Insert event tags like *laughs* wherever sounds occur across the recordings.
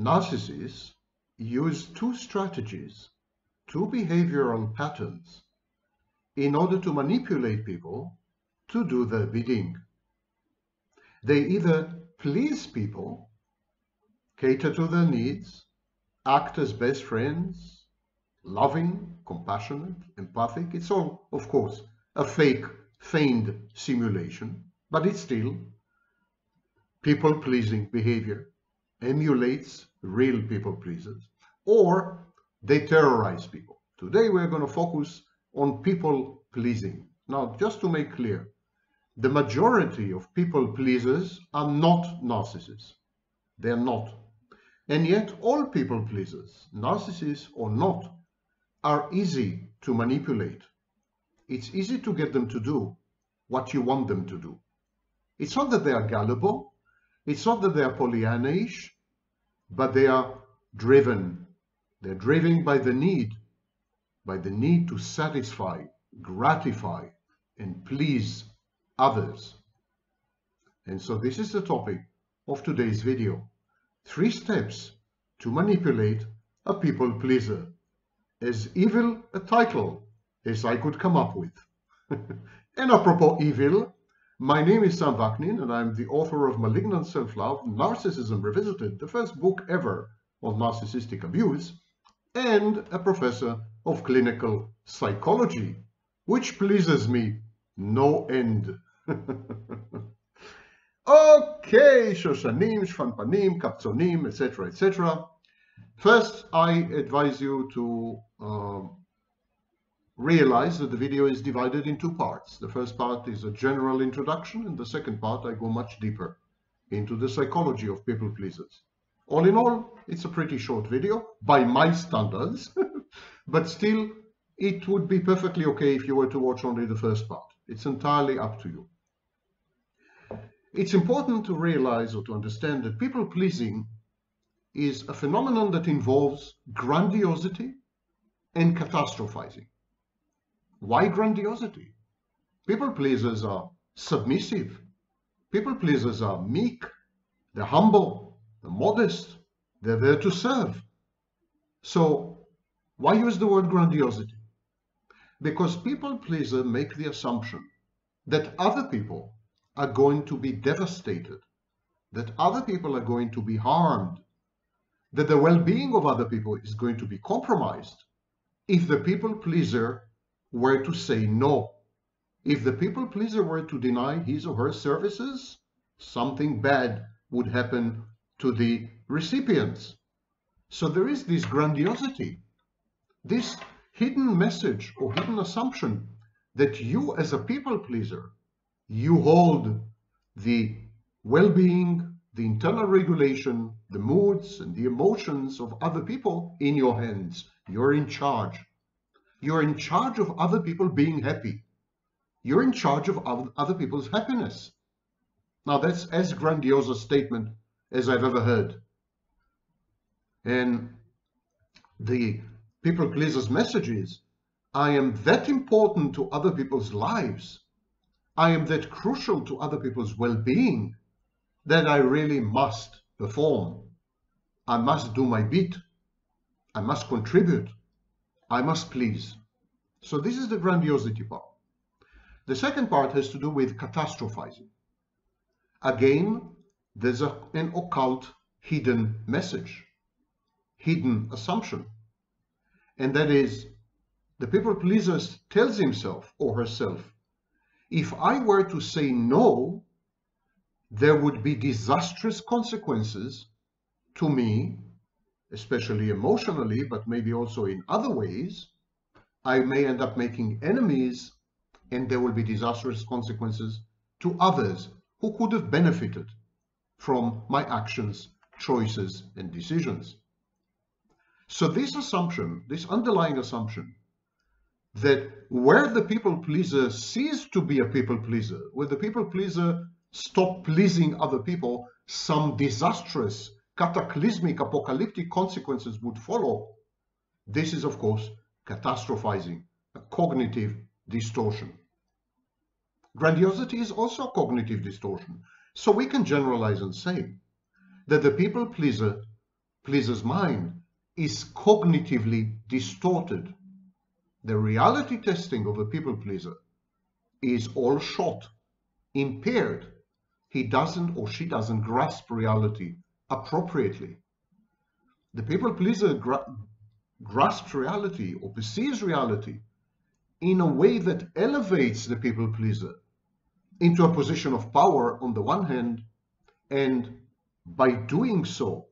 narcissists use two strategies, two behavioral patterns, in order to manipulate people to do their bidding. They either please people, cater to their needs, act as best friends, loving, compassionate, empathic. It's all, of course, a fake, feigned simulation, but it's still people-pleasing behavior, emulates real people pleasers, or they terrorize people. Today we're going to focus on people pleasing. Now, just to make clear, the majority of people pleasers are not narcissists. They're not. And yet all people pleasers, narcissists or not, are easy to manipulate. It's easy to get them to do what you want them to do. It's not that they are gullible. It's not that they are Pollyannish, but they are driven. They're driven by the need, by the need to satisfy, gratify, and please others. And so this is the topic of today's video. Three steps to manipulate a people pleaser. As evil a title as I could come up with. *laughs* and apropos evil, my name is Sam Vaknin and I'm the author of Malignant Self-Love, Narcissism Revisited, the first book ever on narcissistic abuse, and a professor of clinical psychology, which pleases me no end. *laughs* okay, Shoshanim, Shvanpanim, Kapzonim, etc., etc. First, I advise you to uh, realize that the video is divided in two parts. The first part is a general introduction, and the second part I go much deeper into the psychology of people pleasers. All in all, it's a pretty short video by my standards, *laughs* but still it would be perfectly okay if you were to watch only the first part. It's entirely up to you. It's important to realize or to understand that people pleasing is a phenomenon that involves grandiosity and catastrophizing. Why grandiosity? People pleasers are submissive. People pleasers are meek. They're humble. They're modest. They're there to serve. So why use the word grandiosity? Because people pleaser make the assumption that other people are going to be devastated, that other people are going to be harmed, that the well-being of other people is going to be compromised if the people pleaser were to say no. If the people pleaser were to deny his or her services, something bad would happen to the recipients. So there is this grandiosity, this hidden message or hidden assumption that you as a people pleaser you hold the well-being, the internal regulation, the moods and the emotions of other people in your hands. You're in charge. You're in charge of other people being happy. You're in charge of other people's happiness. Now that's as grandiose a statement as I've ever heard. And the people pleaser's message is, I am that important to other people's lives I am that crucial to other people's well-being that I really must perform. I must do my bit. I must contribute. I must please. So this is the grandiosity part. The second part has to do with catastrophizing. Again, there's a, an occult hidden message, hidden assumption. And that is, the people pleaser tells himself or herself, if I were to say no, there would be disastrous consequences to me, especially emotionally, but maybe also in other ways. I may end up making enemies and there will be disastrous consequences to others who could have benefited from my actions, choices, and decisions. So this assumption, this underlying assumption, that where the people pleaser ceases to be a people pleaser, where the people pleaser stop pleasing other people, some disastrous, cataclysmic, apocalyptic consequences would follow. This is, of course, catastrophizing, a cognitive distortion. Grandiosity is also a cognitive distortion. So we can generalize and say that the people pleaser pleaser's mind is cognitively distorted. The reality testing of a people pleaser is all shot, impaired. He doesn't or she doesn't grasp reality appropriately. The people pleaser gra grasps reality or perceives reality in a way that elevates the people pleaser into a position of power on the one hand, and by doing so,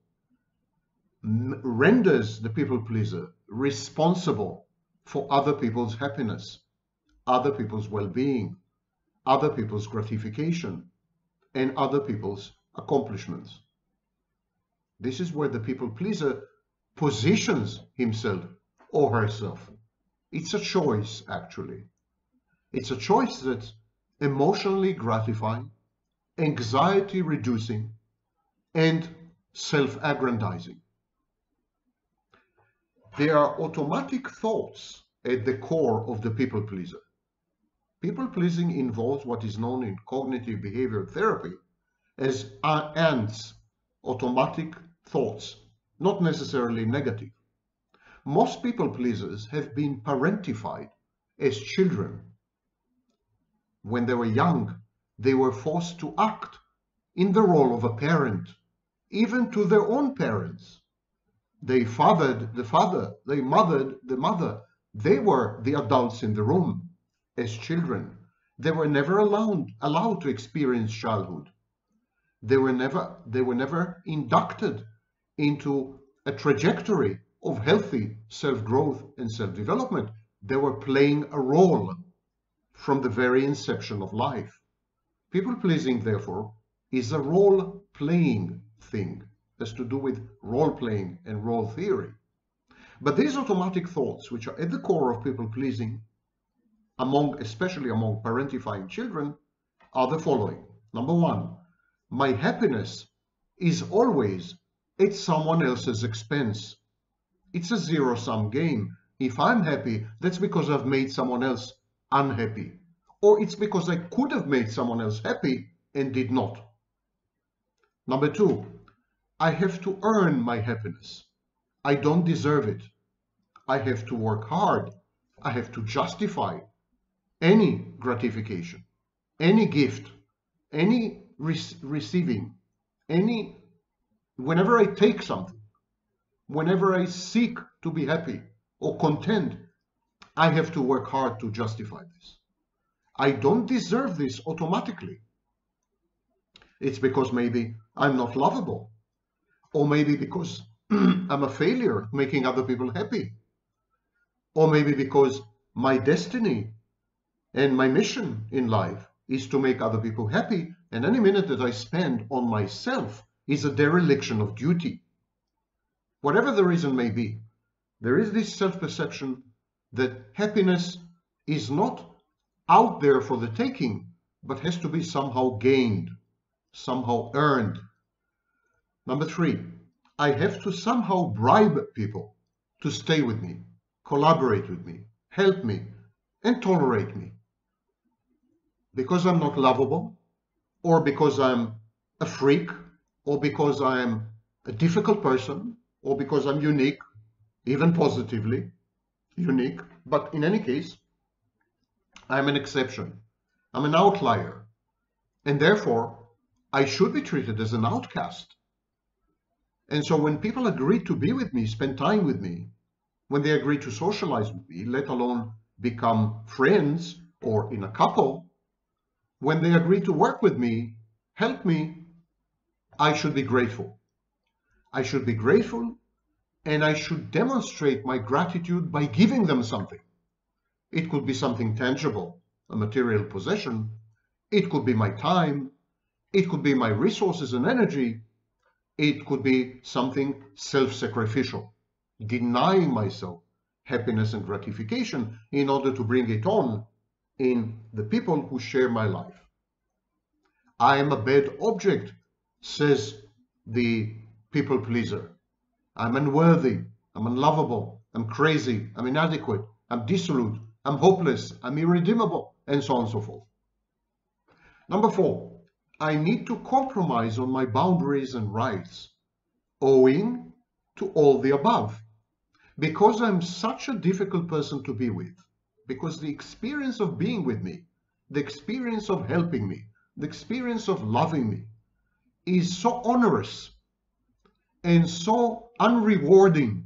renders the people pleaser responsible for other people's happiness, other people's well being, other people's gratification, and other people's accomplishments. This is where the people pleaser uh, positions himself or herself. It's a choice, actually. It's a choice that's emotionally gratifying, anxiety reducing, and self aggrandizing. There are automatic thoughts at the core of the people pleaser. People pleasing involves what is known in cognitive behavior therapy as ANTs, automatic thoughts, not necessarily negative. Most people pleasers have been parentified as children. When they were young, they were forced to act in the role of a parent, even to their own parents. They fathered the father, they mothered the mother. They were the adults in the room as children. They were never allowed, allowed to experience childhood. They were never, they were never inducted into a trajectory of healthy self-growth and self-development. They were playing a role from the very inception of life. People-pleasing, therefore, is a role-playing thing. It has to do with role-playing and role theory. But these automatic thoughts, which are at the core of people-pleasing, among, especially among parentifying children, are the following. Number one, my happiness is always at someone else's expense. It's a zero-sum game. If I'm happy, that's because I've made someone else unhappy. Or it's because I could have made someone else happy and did not. Number two, I have to earn my happiness. I don't deserve it. I have to work hard. I have to justify any gratification, any gift, any re receiving, any, whenever I take something, whenever I seek to be happy or content, I have to work hard to justify this. I don't deserve this automatically. It's because maybe I'm not lovable, or maybe because *clears throat* I'm a failure making other people happy, or maybe because my destiny and my mission in life is to make other people happy, and any minute that I spend on myself is a dereliction of duty. Whatever the reason may be, there is this self-perception that happiness is not out there for the taking, but has to be somehow gained, somehow earned. Number three, I have to somehow bribe people to stay with me, collaborate with me, help me, and tolerate me. Because I'm not lovable, or because I'm a freak, or because I'm a difficult person, or because I'm unique, even positively unique, but in any case, I'm an exception. I'm an outlier. And therefore, I should be treated as an outcast. And so when people agree to be with me, spend time with me, when they agree to socialize with me, let alone become friends or in a couple, when they agree to work with me, help me, I should be grateful. I should be grateful and I should demonstrate my gratitude by giving them something. It could be something tangible, a material possession. It could be my time. It could be my resources and energy. It could be something self-sacrificial, denying myself happiness and gratification in order to bring it on in the people who share my life. I am a bad object, says the people pleaser. I'm unworthy, I'm unlovable, I'm crazy, I'm inadequate, I'm dissolute, I'm hopeless, I'm irredeemable, and so on and so forth. Number four, I need to compromise on my boundaries and rights, owing to all the above. Because I'm such a difficult person to be with, because the experience of being with me, the experience of helping me, the experience of loving me is so onerous and so unrewarding.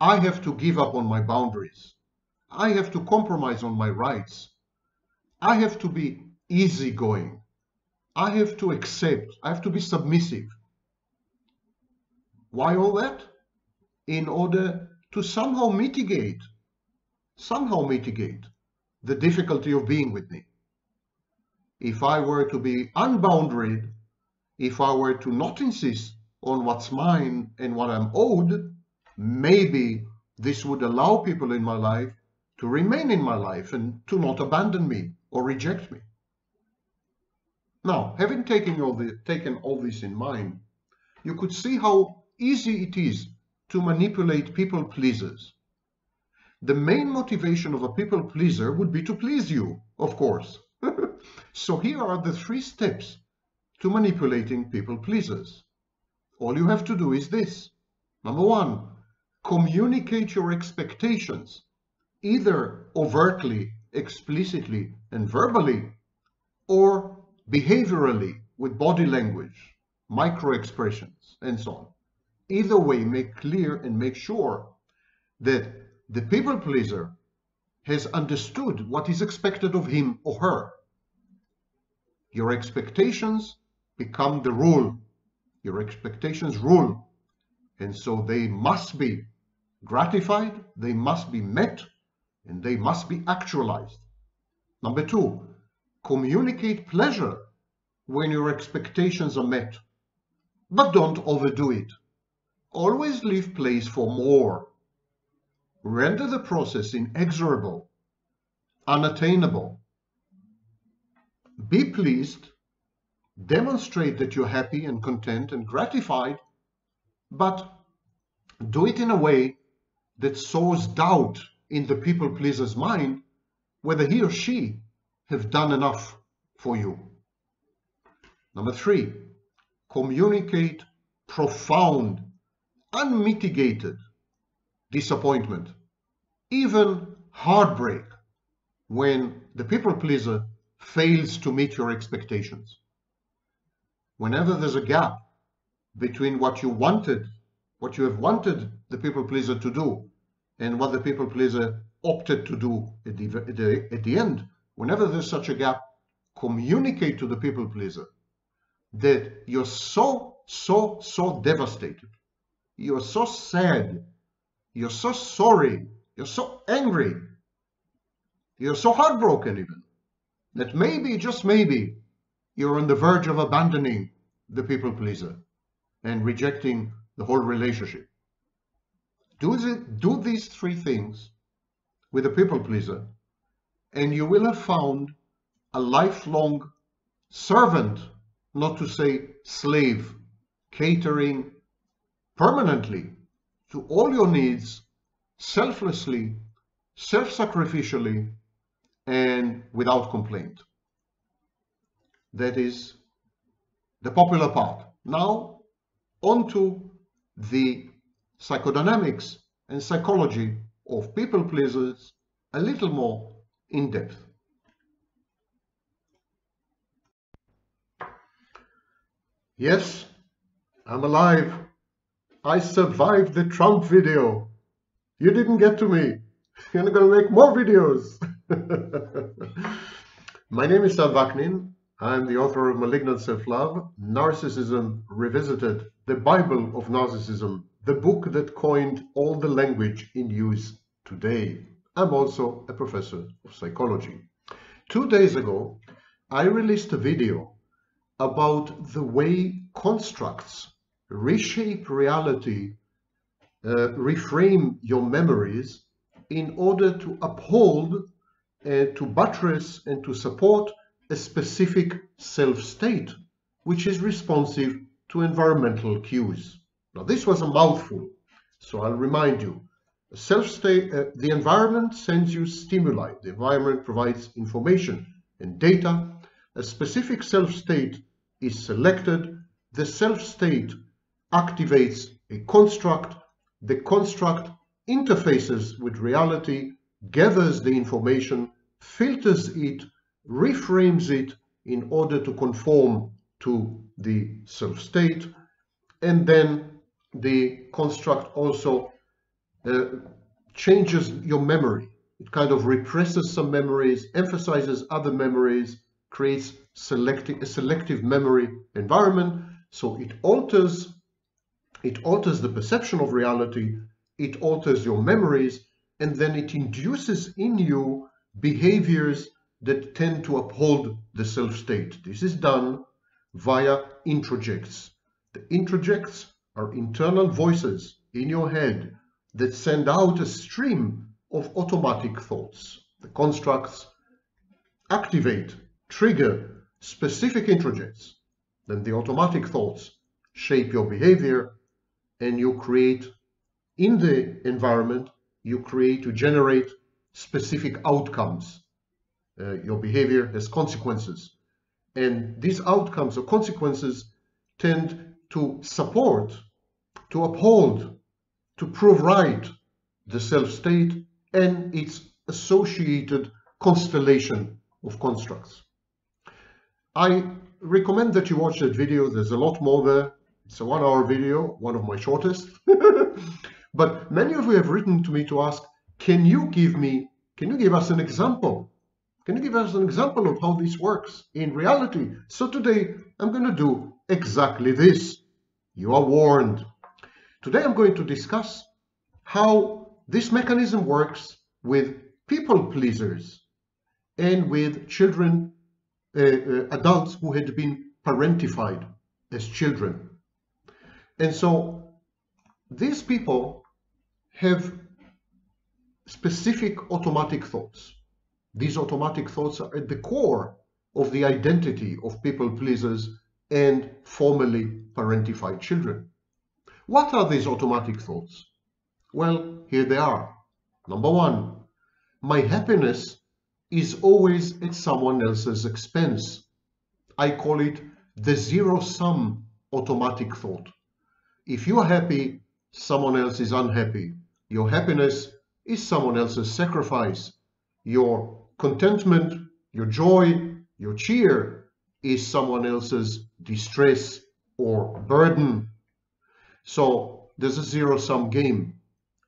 I have to give up on my boundaries. I have to compromise on my rights. I have to be easygoing. I have to accept. I have to be submissive. Why all that? In order to somehow mitigate, somehow mitigate the difficulty of being with me. If I were to be unboundaried, if I were to not insist on what's mine and what I'm owed, maybe this would allow people in my life to remain in my life and to not abandon me or reject me. Now, having taken all, the, taken all this in mind, you could see how easy it is to manipulate people pleasers. The main motivation of a people pleaser would be to please you, of course. *laughs* so here are the three steps to manipulating people pleasers. All you have to do is this. Number one, communicate your expectations, either overtly, explicitly, and verbally, or behaviorally with body language, micro expressions, and so on. Either way, make clear and make sure that the people pleaser has understood what is expected of him or her. Your expectations become the rule. Your expectations rule. And so they must be gratified, they must be met, and they must be actualized. Number two, communicate pleasure when your expectations are met, but don't overdo it. Always leave place for more. Render the process inexorable, unattainable. Be pleased, demonstrate that you're happy and content and gratified, but do it in a way that sows doubt in the people pleaser's mind whether he or she have done enough for you. Number three, communicate profound, unmitigated disappointment, even heartbreak when the people pleaser fails to meet your expectations. Whenever there's a gap between what you wanted, what you have wanted the people pleaser to do, and what the people pleaser opted to do at the, at the, at the end, whenever there's such a gap, communicate to the people pleaser that you're so, so, so devastated. You're so sad. You're so sorry. You're so angry. You're so heartbroken even that maybe, just maybe, you're on the verge of abandoning the people pleaser and rejecting the whole relationship. Do, the, do these three things with a people pleaser and you will have found a lifelong servant, not to say slave, catering permanently to all your needs selflessly, self-sacrificially, and without complaint. That is the popular part. Now, on to the psychodynamics and psychology of people pleasers a little more in depth. Yes, I'm alive. I survived the Trump video. You didn't get to me. You're going to make more videos. *laughs* My name is Sam Vaknin. I'm the author of Malignant Self-Love, Narcissism Revisited, the Bible of Narcissism, the book that coined all the language in use today. I'm also a professor of psychology. Two days ago, I released a video about the way constructs reshape reality, uh, reframe your memories in order to uphold, uh, to buttress and to support a specific self-state which is responsive to environmental cues. Now this was a mouthful, so I'll remind you self-state, uh, the environment sends you stimuli. The environment provides information and data. A specific self-state is selected. The self-state activates a construct. The construct interfaces with reality, gathers the information, filters it, reframes it in order to conform to the self-state, and then the construct also uh, changes your memory. It kind of represses some memories, emphasizes other memories, creates selective, a selective memory environment. So it alters, it alters the perception of reality, it alters your memories, and then it induces in you behaviors that tend to uphold the self-state. This is done via introjects. The introjects are internal voices in your head that send out a stream of automatic thoughts. The constructs activate, trigger specific introjects. Then the automatic thoughts shape your behavior and you create in the environment, you create to generate specific outcomes. Uh, your behavior has consequences. And these outcomes or consequences tend to support, to uphold, to prove right the self-state and its associated constellation of constructs. I recommend that you watch that video. There's a lot more there. It's a one hour video, one of my shortest. *laughs* but many of you have written to me to ask, can you give me, can you give us an example? Can you give us an example of how this works in reality? So today I'm going to do exactly this. You are warned. Today I'm going to discuss how this mechanism works with people pleasers and with children, uh, uh, adults who had been parentified as children. And so these people have specific automatic thoughts. These automatic thoughts are at the core of the identity of people pleasers and formerly parentified children. What are these automatic thoughts? Well, here they are. Number one, my happiness is always at someone else's expense. I call it the zero-sum automatic thought. If you are happy, someone else is unhappy. Your happiness is someone else's sacrifice. Your contentment, your joy, your cheer is someone else's distress or burden. So there's a zero-sum game.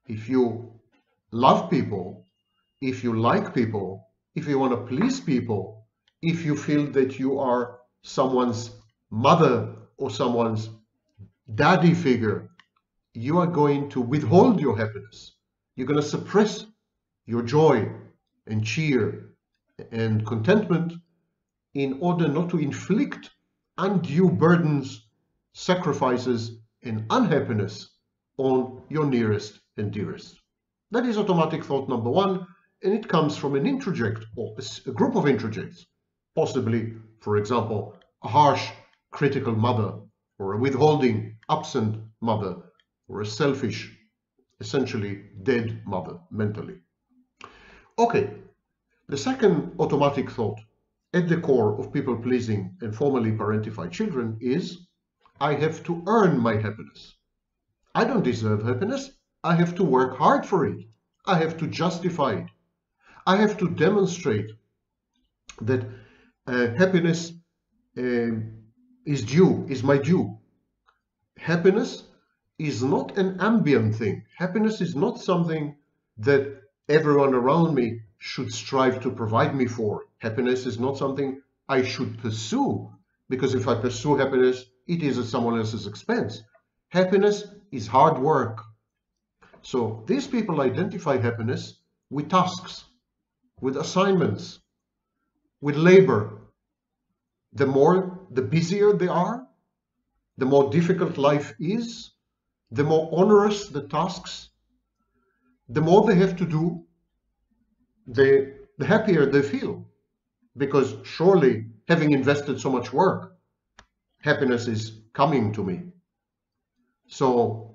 If you love people, if you like people, if you want to please people, if you feel that you are someone's mother or someone's daddy figure, you are going to withhold your happiness. You're going to suppress your joy and cheer and contentment in order not to inflict undue burdens, sacrifices, and unhappiness on your nearest and dearest. That is automatic thought number one, and it comes from an introject or a group of introjects, possibly, for example, a harsh, critical mother, or a withholding, absent mother, or a selfish, essentially dead mother mentally. Okay, the second automatic thought at the core of people pleasing and formally parentified children is I have to earn my happiness. I don't deserve happiness. I have to work hard for it. I have to justify it. I have to demonstrate that uh, happiness uh, is due, is my due. Happiness is not an ambient thing. Happiness is not something that everyone around me should strive to provide me for. Happiness is not something I should pursue because if I pursue happiness, it is at someone else's expense. Happiness is hard work. So these people identify happiness with tasks, with assignments, with labor. The more, the busier they are, the more difficult life is, the more onerous the tasks, the more they have to do, the, the happier they feel. Because surely, having invested so much work, happiness is coming to me. So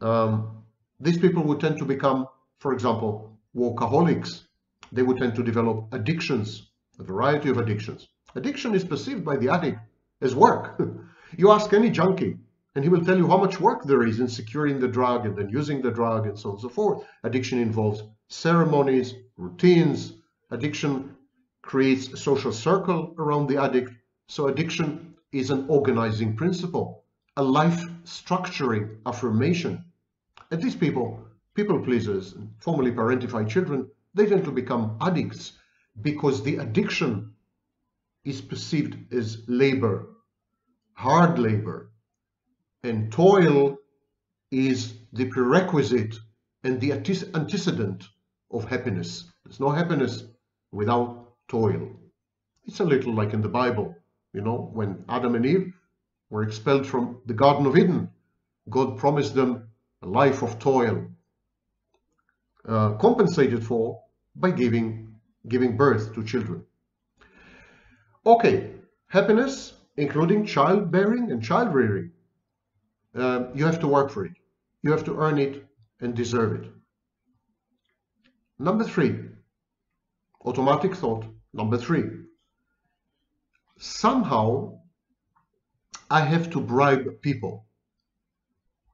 um, these people would tend to become, for example, workaholics. They would tend to develop addictions, a variety of addictions. Addiction is perceived by the addict as work. *laughs* you ask any junkie, And he will tell you how much work there is in securing the drug and then using the drug and so on and so forth. Addiction involves ceremonies, routines. Addiction creates a social circle around the addict. So addiction is an organizing principle, a life structuring affirmation. And these people, people pleasers, formerly parentified children, they tend to become addicts because the addiction is perceived as labor, hard labor, and toil is the prerequisite and the antecedent of happiness. There's no happiness without toil. It's a little like in the Bible, you know, when Adam and Eve were expelled from the Garden of Eden, God promised them a life of toil, uh, compensated for by giving, giving birth to children. Okay, happiness, including childbearing and child rearing uh, you have to work for it. You have to earn it and deserve it. Number three, automatic thought. Number three, somehow I have to bribe people.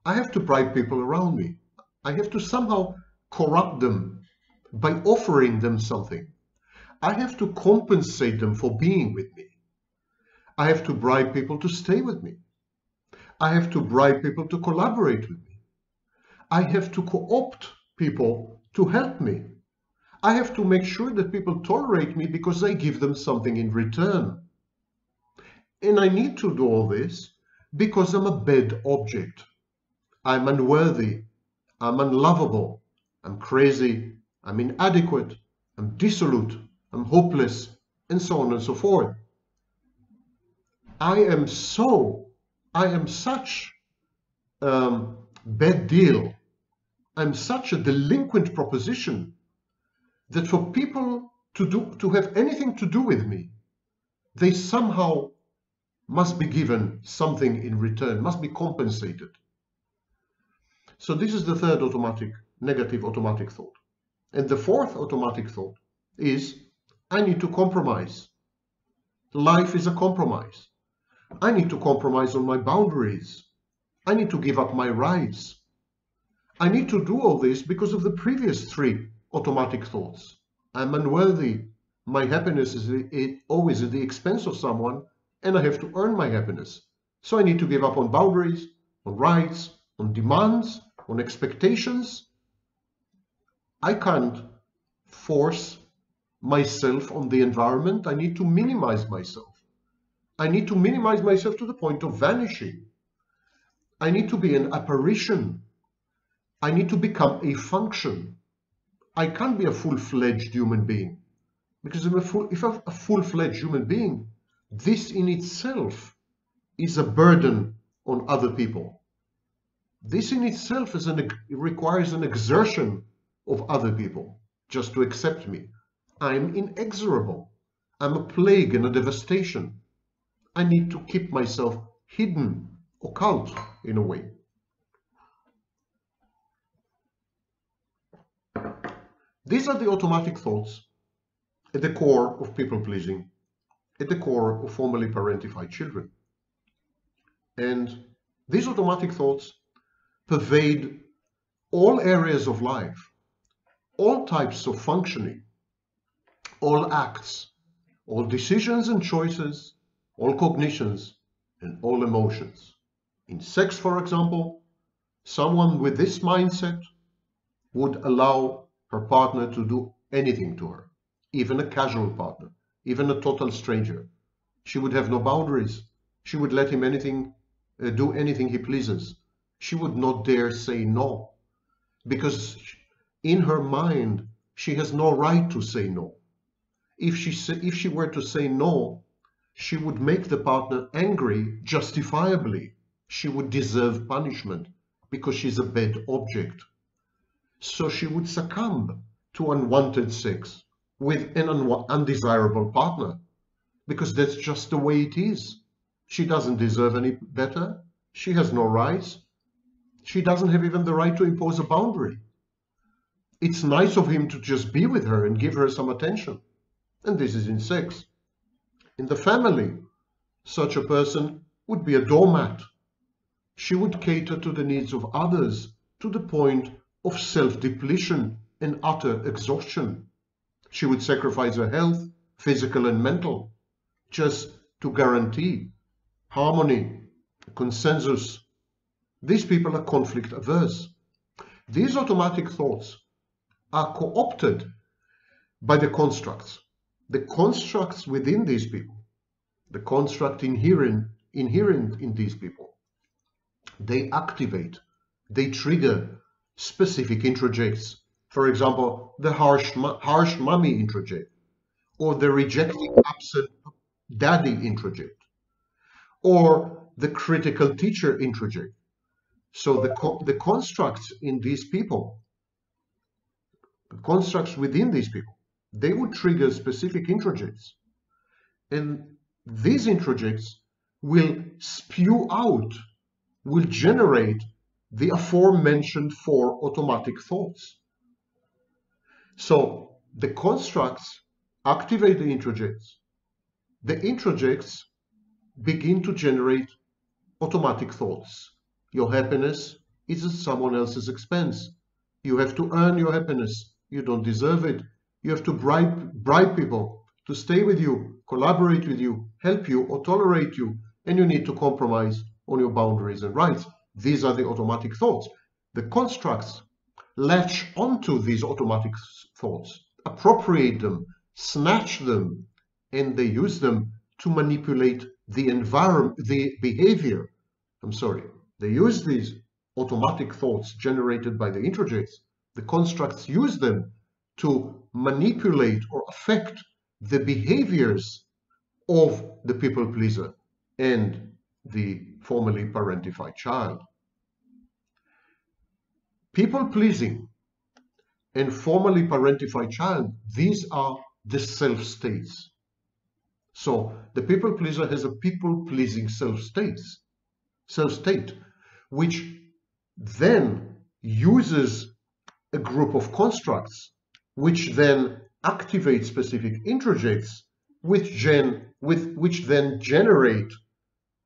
I have to bribe people around me. I have to somehow corrupt them by offering them something. I have to compensate them for being with me. I have to bribe people to stay with me. I have to bribe people to collaborate with me. I have to co-opt people to help me. I have to make sure that people tolerate me because I give them something in return. And I need to do all this because I'm a bad object. I'm unworthy. I'm unlovable. I'm crazy. I'm inadequate. I'm dissolute. I'm hopeless. And so on and so forth. I am so I am such a um, bad deal. I'm such a delinquent proposition that for people to do to have anything to do with me, they somehow must be given something in return, must be compensated. So this is the third automatic, negative automatic thought. And the fourth automatic thought is, I need to compromise. Life is a compromise. I need to compromise on my boundaries. I need to give up my rights. I need to do all this because of the previous three automatic thoughts. I'm unworthy. My happiness is always at the expense of someone, and I have to earn my happiness. So I need to give up on boundaries, on rights, on demands, on expectations. I can't force myself on the environment. I need to minimize myself. I need to minimize myself to the point of vanishing. I need to be an apparition. I need to become a function. I can't be a full-fledged human being. Because if, full, if I'm a full-fledged human being, this in itself is a burden on other people. This in itself is an, requires an exertion of other people just to accept me. I'm inexorable. I'm a plague and a devastation. I need to keep myself hidden, occult in a way. These are the automatic thoughts at the core of people pleasing, at the core of formally parentified children. And these automatic thoughts pervade all areas of life, all types of functioning, all acts, all decisions and choices, all cognitions, and all emotions. In sex, for example, someone with this mindset would allow her partner to do anything to her, even a casual partner, even a total stranger. She would have no boundaries. She would let him anything, uh, do anything he pleases. She would not dare say no, because in her mind, she has no right to say no. If she, say, if she were to say no, she would make the partner angry justifiably. She would deserve punishment because she's a bad object. So she would succumb to unwanted sex with an un undesirable partner because that's just the way it is. She doesn't deserve any better. She has no rights. She doesn't have even the right to impose a boundary. It's nice of him to just be with her and give her some attention. And this is in sex in the family. Such a person would be a doormat. She would cater to the needs of others to the point of self-depletion and utter exhaustion. She would sacrifice her health, physical and mental, just to guarantee harmony, consensus. These people are conflict averse. These automatic thoughts are co-opted by the constructs. The constructs within these people, the construct inherent, inherent in these people, they activate, they trigger specific introjects. For example, the harsh, harsh mommy introject, or the rejecting absent daddy introject, or the critical teacher introject. So the, co the constructs in these people, the constructs within these people, they would trigger specific introjects. And these introjects will spew out, will generate the aforementioned four automatic thoughts. So the constructs activate the introjects. The introjects begin to generate automatic thoughts. Your happiness is at someone else's expense. You have to earn your happiness. You don't deserve it. You have to bribe, bribe people to stay with you, collaborate with you, help you, or tolerate you. And you need to compromise on your boundaries and rights. These are the automatic thoughts. The constructs latch onto these automatic thoughts, appropriate them, snatch them, and they use them to manipulate the environment, the behavior. I'm sorry. They use these automatic thoughts generated by the introjects. The constructs use them to manipulate or affect the behaviors of the people pleaser and the formerly parentified child. People pleasing and formerly parentified child, these are the self states. So the people pleaser has a people pleasing self states, self state, which then uses a group of constructs, which then activate specific introjects, which, gen, with, which then generate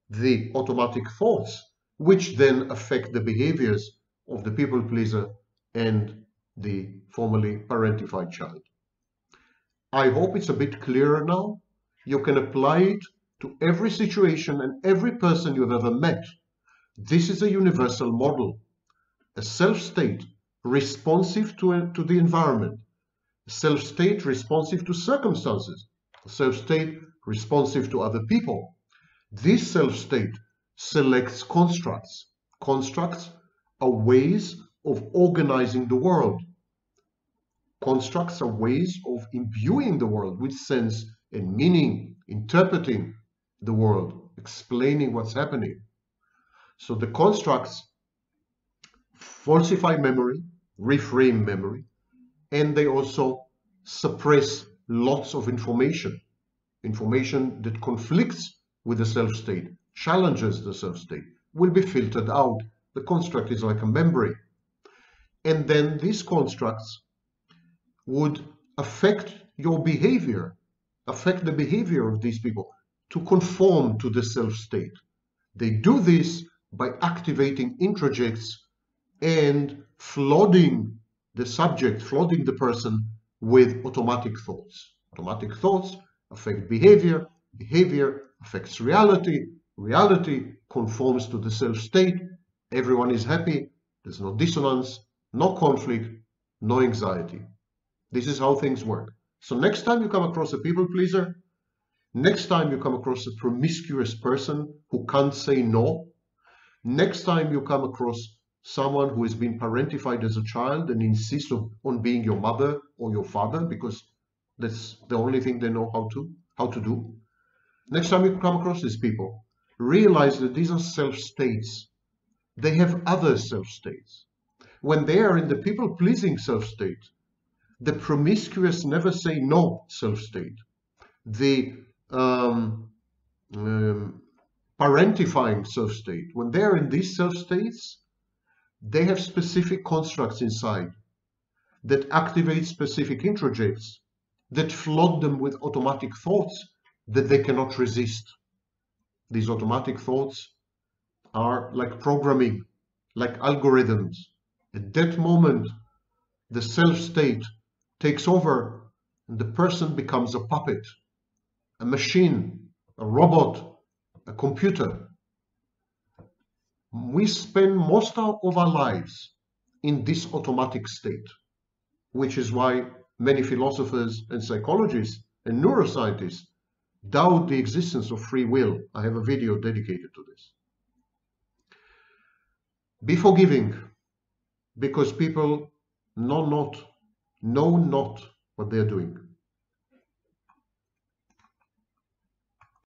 the automatic thoughts, which then affect the behaviors of the people pleaser and the formerly parentified child. I hope it's a bit clearer now. You can apply it to every situation and every person you've ever met. This is a universal model, a self-state responsive to, to the environment, a self-state responsive to circumstances, self-state responsive to other people. This self-state selects constructs. Constructs are ways of organizing the world. Constructs are ways of imbuing the world with sense and meaning, interpreting the world, explaining what's happening. So the constructs falsify memory, reframe memory, and they also suppress lots of information, information that conflicts with the self-state, challenges the self-state, will be filtered out the construct is like a membrane. And then these constructs would affect your behavior, affect the behavior of these people to conform to the self-state. They do this by activating introjects and flooding the subject, flooding the person with automatic thoughts. Automatic thoughts affect behavior, behavior affects reality, reality conforms to the self-state, everyone is happy, there's no dissonance, no conflict, no anxiety. This is how things work. So next time you come across a people pleaser, next time you come across a promiscuous person who can't say no, next time you come across someone who has been parentified as a child and insists on being your mother or your father because that's the only thing they know how to how to do. Next time you come across these people, realize that these are self-states they have other self-states. When they are in the people-pleasing self-state, the promiscuous never say no self-state. The um, um, parentifying self-state, when they're in these self-states, they have specific constructs inside that activate specific introjects, that flood them with automatic thoughts that they cannot resist. These automatic thoughts are like programming, like algorithms. At that moment, the self state takes over and the person becomes a puppet, a machine, a robot, a computer. We spend most of our lives in this automatic state, which is why many philosophers and psychologists and neuroscientists doubt the existence of free will. I have a video dedicated to this. Be forgiving, because people know not, know not what they are doing.